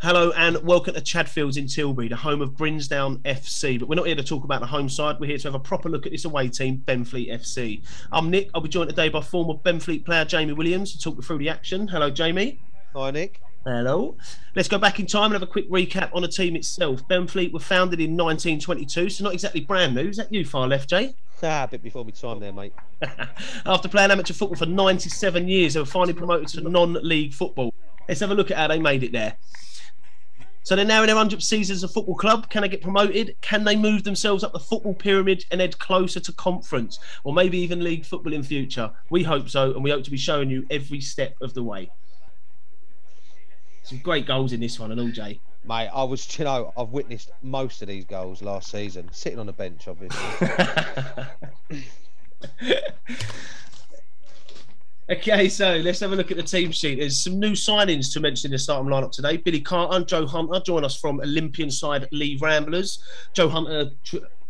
Hello and welcome to Chadfields in Tilbury, the home of Brimsdown FC. But we're not here to talk about the home side. We're here to have a proper look at this away team, Benfleet FC. I'm Nick. I'll be joined today by former Benfleet player Jamie Williams to talk you through the action. Hello, Jamie. Hi, Nick. Hello. Let's go back in time and have a quick recap on the team itself. Benfleet were founded in 1922, so not exactly brand new. Is that you far left, Jay? Ah, a bit before my time there, mate. After playing amateur football for 97 years, they were finally promoted to non-league football. Let's have a look at how they made it there. So they're now in their 100th season as a football club. Can they get promoted? Can they move themselves up the football pyramid and head closer to conference or maybe even league football in future? We hope so, and we hope to be showing you every step of the way. Some great goals in this one and all, Jay. Mate, I was, you know, I've witnessed most of these goals last season, sitting on the bench, obviously. Okay, so let's have a look at the team sheet. There's some new signings to mention in the starting lineup today. Billy Carter, Joe Hunter join us from Olympian side Leigh Ramblers. Joe Hunter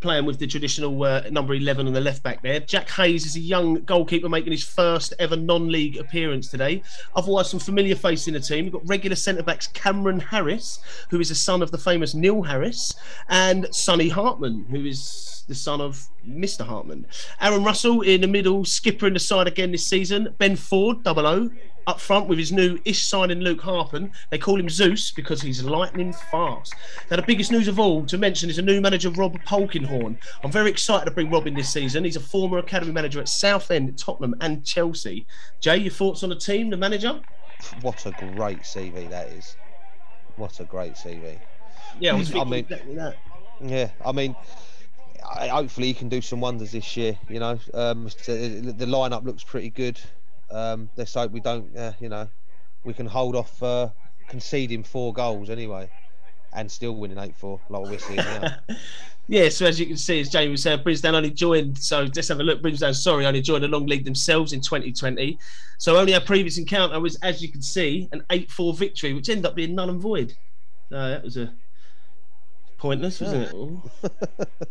playing with the traditional uh, number 11 on the left back there. Jack Hayes is a young goalkeeper making his first ever non league appearance today. Otherwise, some familiar face in the team. We've got regular centre backs Cameron Harris, who is the son of the famous Neil Harris, and Sonny Hartman, who is the son of Mr. Hartman. Aaron Russell in the middle, skipper in the side again this season. Ben Ford, double O, up front with his new ish signing Luke Harpen. They call him Zeus because he's lightning fast. Now, the biggest news of all to mention is a new manager, Rob Polkinghorn. I'm very excited to bring Rob in this season. He's a former academy manager at Southend, Tottenham, and Chelsea. Jay, your thoughts on the team, the manager? What a great CV that is. What a great CV. Yeah, I, I mean, that. Yeah, I mean, hopefully he can do some wonders this year. You know, um, the, the lineup looks pretty good. Um, let's hope we don't, uh, you know, we can hold off uh, conceding four goals anyway, and still winning eight four like we're seeing now. Yeah, so as you can see, as Jamie was saying, Brimsdown only joined. So let's have a look. Brimsdown, sorry, only joined the long league themselves in 2020. So only our previous encounter was, as you can see, an 8-4 victory, which ended up being null and void. So that was a pointless, wasn't it?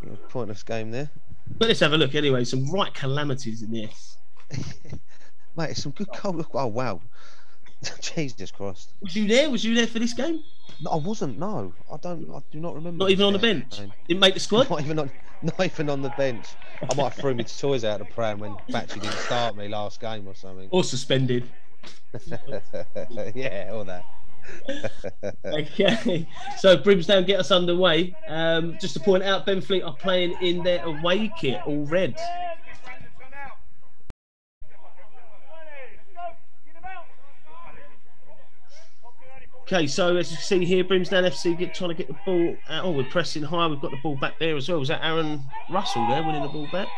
Yeah, Pointless game there, But let's have a look anyway. Some right calamities in this. mate. It's some good goal. Oh wow, Jesus Christ! Was you there? Was you there for this game? No, I wasn't. No, I don't. I do not remember. Not even on the bench. Didn't make the squad. Not even on, not even on the bench. I might have threw my toys out of the pram when Batchy didn't start me last game or something. Or suspended. yeah, all that. Okay, so Brimsdown get us underway. Um, just to point out, Benfleet are playing in their away kit, all red. Okay, so as you see here, Brimsdown FC get trying to get the ball. Out. Oh, we're pressing high. We've got the ball back there as well. Was that Aaron Russell there winning the ball back?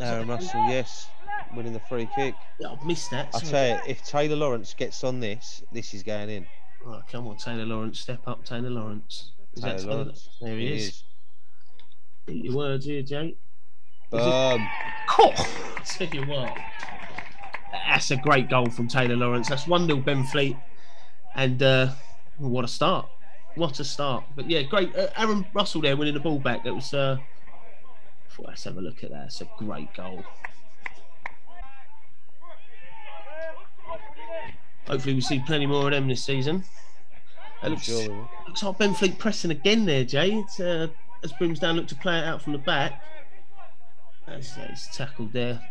Aaron Russell, yes, winning the free kick. Yeah, I've missed that. I tell you, if Taylor Lawrence gets on this, this is going in. Right, come on, Taylor Lawrence, step up, Taylor Lawrence. Is Taylor that Lawrence, There he, is. Eat your words here, Jake. Is it- Cool. Tell you what. That's a great goal from Taylor Lawrence. That's 1 0 Benfleet. And uh, what a start. What a start. But yeah, great. Uh, Aaron Russell there winning the ball back. That was. Uh, let's have a look at that. It's a great goal. Hopefully, we see plenty more of them this season. It looks, sure looks like Benfleet pressing again there, Jay. It's, uh, as Brimsdown look to play it out from the back. That's, that's tackled there.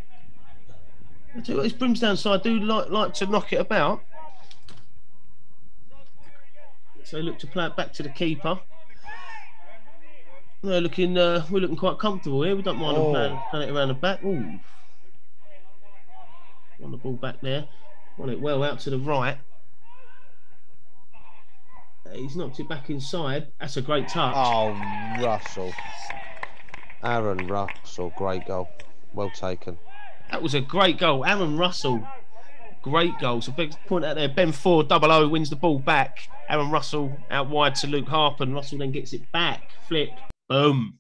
I tell you what, Brimsdown side do like like to knock it about. So look to play it back to the keeper. They're looking, uh, we're looking quite comfortable here. We don't mind them Oh. playing, playing it around the back. Ooh, on the ball back there. Want it well out to the right. Uh, He's knocked it back inside. That's a great touch. Oh, Russell. Aaron Russell, great goal. Well taken. That was a great goal. Aaron Russell, great goal. So big point out there. Ben Ford, double O, wins the ball back. Aaron Russell out wide to Luke Harpen. Russell then gets it back. Flip. Boom.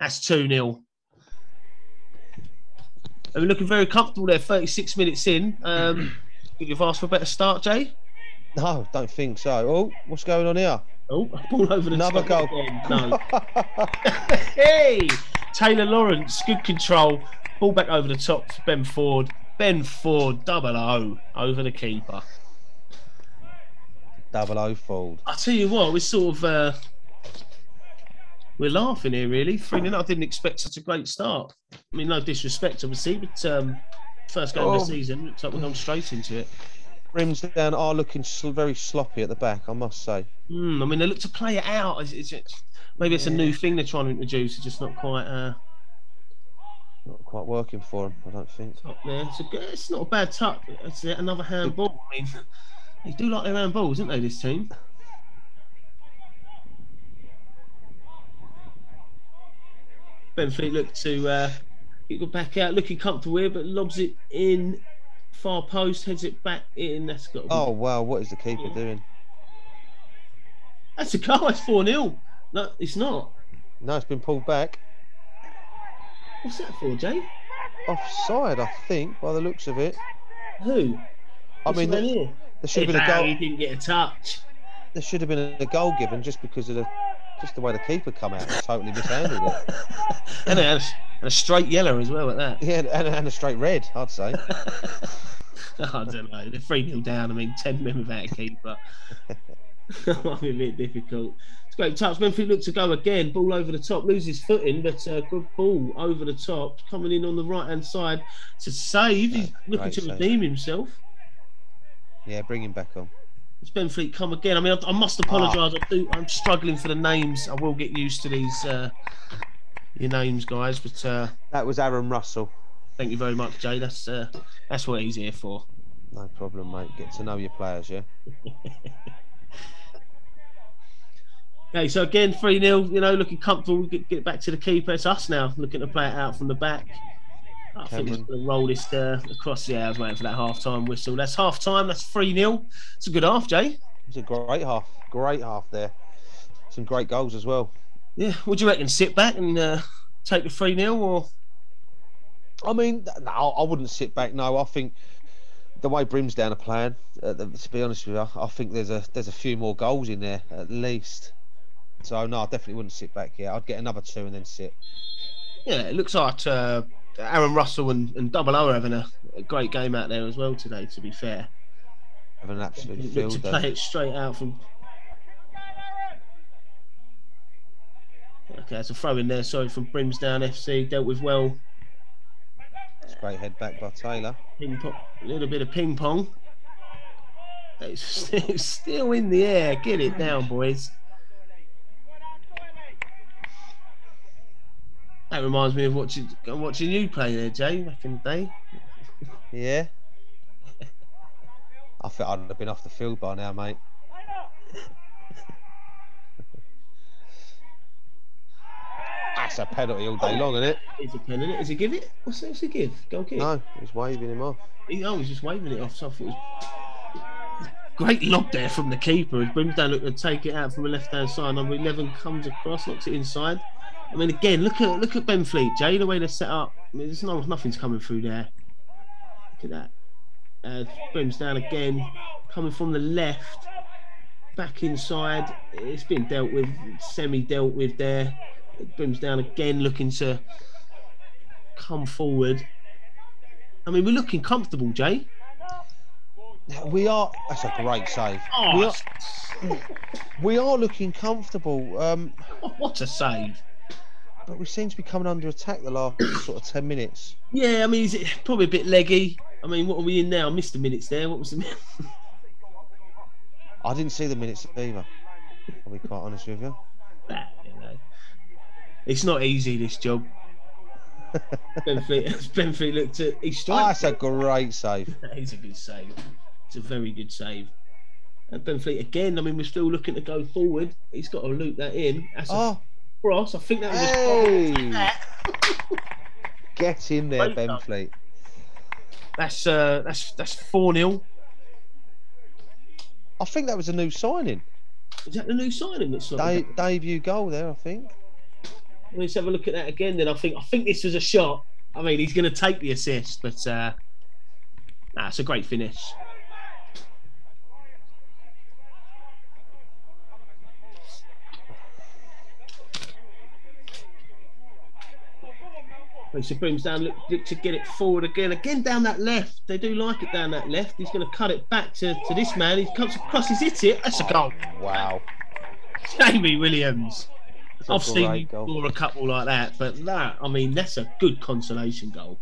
That's 2 0. We're looking very comfortable there, 36 minutes in. Um, think you've asked for a better start, Jay? No, don't think so. Oh, what's going on here? Oh, ball over the Another top goal. again. No. hey, Taylor Lawrence, good control. Ball back over the top to Ben Ford. Ben Ford, double O over the keeper. double O fold. I tell you what, we're sort of uh, we're laughing here, really. Three 0 I didn't expect such a great start. I mean, no disrespect, obviously, but um, first game of Oh. the season looks like we're going straight into it. Brimsdown are looking sl- very sloppy at the back, I must say. Hmm, I mean, they look to play it out. Is, is it, maybe it's a new thing they're trying to introduce. It's just not quite uh, Not quite working for them, I don't think. up there. It's, a, good- it's not a bad tuck. It's another handball. I mean, they do like their handballs, don't they? This team. Benfleet looked to uh, get it back out, looking comfortable here, but lobs it in far post, heads it back in. That's got. Be, Oh wow, what is the keeper doing? that's a goal. It's four 0 No, it's not. No, it's been pulled back. What's that for, Jay? Offside, I think, by the looks of it. Who? I What's mean, going there, there should have been a goal. He didn't get a touch. There should have been a goal given just because of the just the way the keeper come out. and Totally mishandled it. and, a, and a straight yellow as well at that. Yeah, and, and a straight red, I'd say. I don't know. They're 3 0 down. I mean, 10 men without a keeper. That might be a bit difficult. It's great touch. Memphis look to go again. Ball over the top. Loses footing, but uh, good ball over the top. Coming in on the right hand side to save. He's looking to save. redeem himself. Yeah, bring him back on. It's Benfleet come again. I mean, I, I must apologise. Do. I'm struggling for the names. I will get used to these uh, your names, guys. But uh, That was Aaron Russell. thank you very much, Jay. That's uh, that's what he's here for. No problem, mate. Get to know your players, yeah. Okay, so again, 3 0, you know, looking comfortable. We get, get back to the keeper. It's us now, looking to play it out from the back. I think he's Cameron. going to roll this uh, across. Yeah, I was waiting for that half time whistle. That's half time. That's 3 0. It's a good half, Jay. It's a great half, great half there. Some great goals as well. Yeah, what do you reckon? Sit back and uh, take the 3 0 or. I mean, no, I wouldn't sit back. No, I think the way Brimsdown are playing, uh, to be honest with you, I think there's a there's a few more goals in there at least. So no, I definitely wouldn't sit back here. I'd get another two and then sit. Yeah, it looks like uh, Aaron Russell and, and Double O are having a, a great game out there as well today, to be fair. Have an absolute field. to there. play it straight out from. Okay, it's a throw in there, sorry, from Brimsdown FC. Dealt with well. It's a great head back by Taylor. Ping pong, a little bit of ping pong. It's still, still in the air. Get it down, boys. That reminds me of watching watching you play there, Jay, back in the day. Yeah. I think I'd have been off the field by now, mate. That's a penalty all day long, isn't it? Is a pen in it? Is he give it? What's that? What's he give? Go kick. No, he's waving him off. He, oh, he's just waving it off. So I thought it was great lob there from the keeper. As Brimsdown looked to take it out from the left hand side. Number eleven comes across, knocks it inside. I mean, again, look at look at Benfleet, Jay. The way they're set up. I mean, there's no nothing's coming through there. Look at that. Uh, Brimsdown again, coming from the left, back inside. It's been dealt with, semi dealt with there. Brimsdown again, looking to come forward. I mean, we're looking comfortable, Jay. We are. That's a great save. Oh, we, are, we are looking comfortable, um, what a save! but we seem to be coming under attack the last sort of ten minutes. Yeah, I mean, is it probably a bit leggy? I mean, what are we in now? Missed the minutes there. What was the? I didn't see the minutes either. I'll be quite honest with you. Nah, you know. It's not easy this job. Benfleet, Ben looked at. He Ah, strikes. that's a great save. He's a good save. It's a very good save. And Benfleet again. I mean, we're still looking to go forward. He's got to loop that in. That's a Oh, cross. I think that was. hey! A, Get in there, Great Ben stuff. Fleet. that's uh, that's that's four 0 I think that was a new signing. Is that the new signing that's? De- debut goal there, I think. Let's have a look at that again. Then I think I think this was a shot. I mean, he's going to take the assist, but uh, nah, it's a great finish. So Brimsdown, look, look, to get it forward again. Again down that left. They do like it down that left. He's going to cut it back to, to this man. He comes across, he's hit it. That's a goal. Wow. Jamie Williams. I've seen great score a couple like that, but that, I mean, that's a good consolation goal.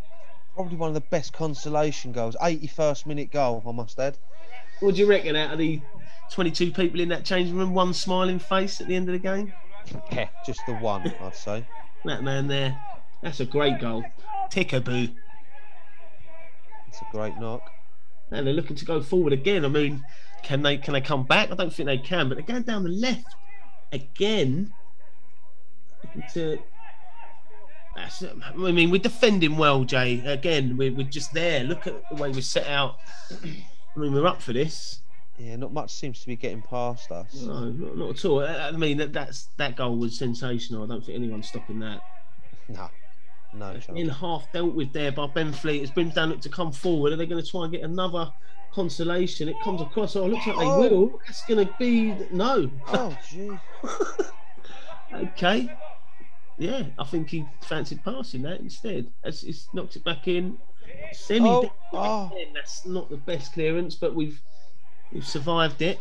Probably one of the best consolation goals. 81st minute goal, I must add. What do you reckon out of the 22 people in that changing room, one smiling face at the end of the game? Yeah, just the one, I'd say. That man there. That's a great goal. Tickaboo. It's a great knock. And they're looking to go forward again. I mean, can they can they come back? I don't think they can, but they're going down the left again. To that's, I mean, we're defending well, Jay. Again, we're, we're just there. Look at the way we're set out. I mean, we're up for this. Yeah, not much seems to be getting past us. No, not, not at all. I I mean, that, that's that goal was sensational. I don't think anyone's stopping that. No, no in chance. half dealt with there by Benfleet. It's been down to come forward. Are they going to try and get another consolation? It comes across. Oh, it looks like they Oh. will. It's going to be no. Oh, gee. okay. Yeah, I think he fancied passing that instead. As it's knocked it back in. Semi. Oh, oh. That's not the best clearance, but we've we've survived it.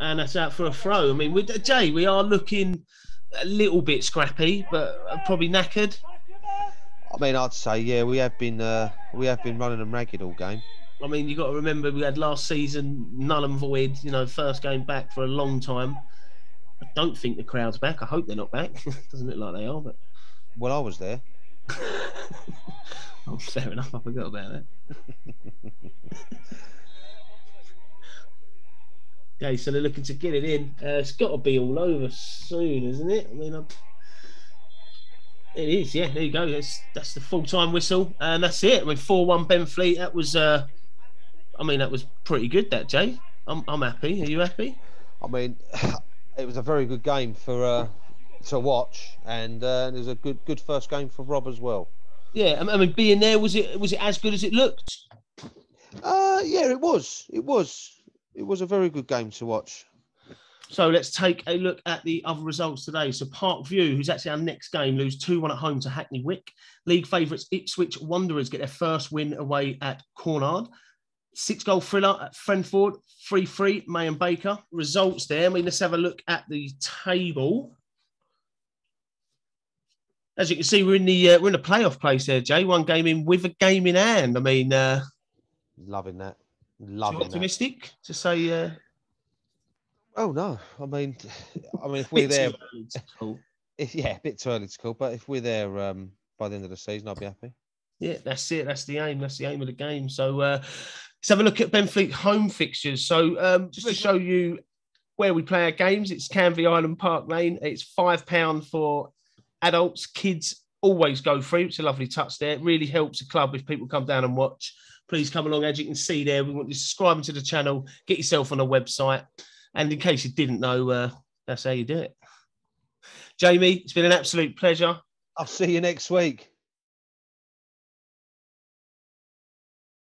And that's out for a throw. I mean, with Jay, we are looking a little bit scrappy, but uh, probably knackered. I mean, I'd say, yeah, we have been uh, we have been running them ragged all game. I mean, you got to remember we had last season null and void. You know, first game back for a long time. I don't think the crowd's back. I hope they're not back. Doesn't look like they are, but Well, I was there. oh, fair enough. I forgot about that. okay, so they're looking to get it in. Uh, it's got to be all over soon, isn't it? I mean, i it is. Yeah, there you go. That's that's the full time whistle, and that's it. I mean, four one Benfleet. That was. Uh, I mean, that was pretty good. That Jay. I'm I'm happy. Are you happy? I mean, it was a very good game for uh, to watch, and uh, it was a good good first game for Rob as well. Yeah. I mean, being there was it was it as good as it looked? Uh, yeah, it was. It was. It was a very good game to watch. So let's take a look at the other results today. So Park View, who's actually our next game, lose 2 1 at home to Hackney Wick. League favourites Ipswich Wanderers get their first win away at Cornard. Six goal thriller at Frenford, 3 3, May and Baker. Results there. I mean, let's have a look at the table. As you can see, we're in the uh, we're in the playoff place there, Jay. One game in with a game in hand. I mean, uh, Loving that. Loving that. optimistic to say. Uh, Oh no, I mean, I mean, if we're there, early to call. if, yeah, a bit too early to call, but if we're there um, by the end of the season, I'll be happy. Yeah, that's it. That's the aim. That's the aim of the game. So uh, let's have a look at Benfleet home fixtures. So um, just to show you where we play our games, it's Canvey Island Park Lane. It's five pound for adults. Kids always go free. It's a lovely touch there. It really helps the club if people come down and watch. Please come along. As you can see there, we want you to subscribe to the channel. Get yourself on a website. And in case you didn't know, uh, that's how you do it. Jamie, it's been an absolute pleasure. I'll see you next week.